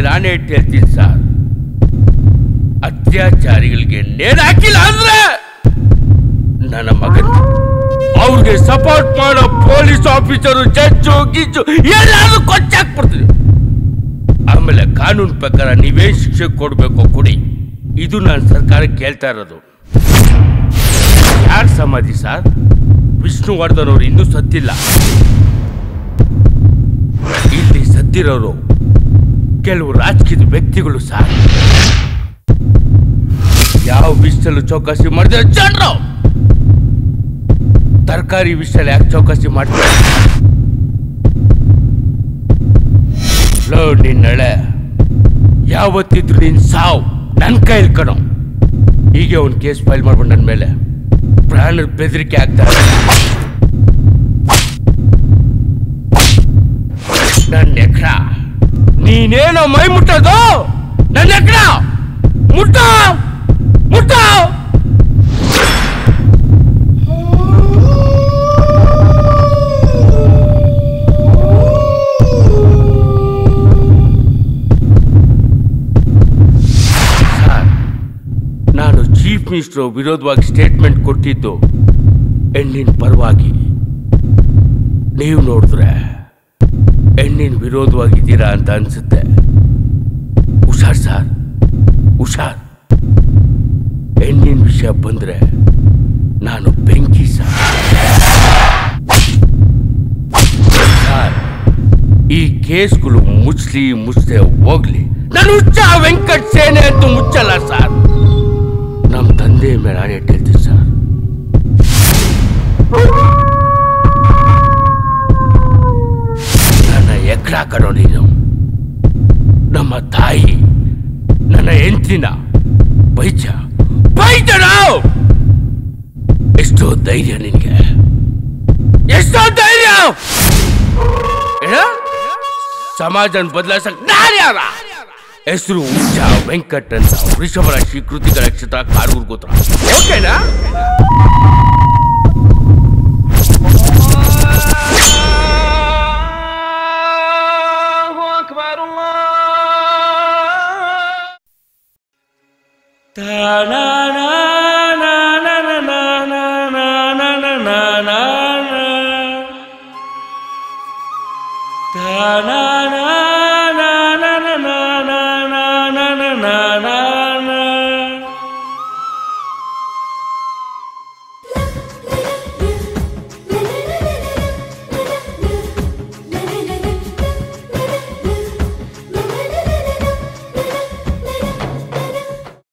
ನಾನೇ ಇಟ್ಟು ಹೇಳ್ತೀನಿ ಸರ್. ಅತ್ಯಾಚಾರಿಗಳಿಗೆ ನೇಣು ಹಾಕಿಲ್ಲ ಅಂದ್ರೆ ನನ್ನ ಮಗನ. ಅವ್ರಿಗೆ ಸಪೋರ್ಟ್ ಮಾಡೋ ಪೊಲೀಸ್ ಆಫೀಸರು ಜಡ್ಜು ಗಿಜ್ಜು ಎಲ್ಲಾದ್ರೂ ಕೊಚ್ಚಾಕ್ಬಿಡ್ತೀನಿ ಆಮೇಲೆ ಕಾನೂನು ಪ್ರಕಾರ ನೀವೇ ಶಿಕ್ಷೆ ಕೊಡ್ಬೇಕು ಕೊಡಿ. ಇದು ನಾನು ಸರ್ಕಾರಕ್ಕೆ ಕೇಳ್ತಾ ಇರೋದು. ಯಾರ ಸಮಾಧಿ ಸರ್? ವಿಷ್ಣುವರ್ಧನ್ ಅವರು ಇನ್ನೂ ಸತ್ತಿಲ್ಲ. ಇಲ್ಲಿ ಸತ್ತಿರೋರು ಕೆಲವು ರಾಜಕೀಯ ವ್ಯಕ್ತಿಗಳು ಸಹ ಯಾವ ವಿಷಯಲ್ಲೂ ಚೌಕಾಸಿ ಮಾಡಿದ್ರೆ ಜನರು ತರಕಾರಿ ವಿಷಯ ಯಾಕೆ ಚೌಕಾಸಿ ಮಾಡ್ತಾರೆ? ಯಾವತ್ತಿದ್ರು ನಿನ್ ಸಾವು ನನ್ನ ಕೈಲಿ ಕಣೋ. ಹೀಗೆ ಒಂದು ಕೇಸ್ ಫೈಲ್ ಮಾಡ್ಬಿಟ್ಟು ನನ್ನ ಮೇಲೆ. ಪ್ರಾಣದ ಬೆದರಿಕೆ ಆಗ್ತಾರೆ ನನ್ನ ಎಕ್ರ. ನೀನೇನೋ ಮೈ ಮುಟ್ಟೋದು? ನನ್ನ ಎಕ್ರ ಮುಟ್ಟ! ಮುಟ್ಟ! ನಾನು ಚೀಫ್ ಮಿನಿಸ್ಟರ್ ವಿರೋಧವಾಗಿ ಸ್ಟೇಟ್ಮೆಂಟ್ ಕೊಟ್ಟಿದ್ದು ಹೆಣ್ಣಿನ ಪರವಾಗಿ. ನೀವು ನೋಡಿದ್ರೆ ಹೆಣ್ಣಿನ ವಿರೋಧವಾಗಿದ್ದೀರಾ ಅಂತ ಅನ್ಸುತ್ತೆ. ಹುಷಾರ್ ಸಾರ್, ಹುಷಾರ್. ಹೆಣ್ಣಿನ ವಿಷಯ ಬಂದ್ರೆ ನಾನು ಬೆಂಕಿ ಸಾರ್. ಸಾರ್, ಈ ಕೇಸ್ಗಳು ಮುಚ್ಲಿ ಮುಚ್ಚದೆ ಹೋಗ್ಲಿ. ನಾನು ಹುಚ್ಚ ವೆಂಕಟ್ ಸೇನೆ ಅಂತ ಮುಚ್ಚಲ್ಲ ಸರ್. ನಮ್ಮ ತಂದೆ ಮೇಲೆ ಆಣೆ ಎಕ್ರ ಕಣೋ ನೀನು ನಮ್ಮ ತಾಯಿ ನನ್ನ ಹೆಂಡತಿನ ಬೈಚ ಬೈತಣ ಎಷ್ಟೋ ಧೈರ್ಯ ನಿನ್ಗೆ ಎಷ್ಟೋ ಧೈರ್ಯ ಏನ? ಸಮಾಜನ ಬದಲಾಯಿಸಕ್ ನಾನು ಯಾರ ಹೆಸರು ಉಚ್ಚ ವೆಂಕಟ್ ಅಂತ ವೃಷಭ ರಾಶಿ ಕೃತಿಕ ನಕ್ಷತ್ರ ಕಾರೂರ್ ಗೋತ್ರ ಓಕೆನಾ Tanah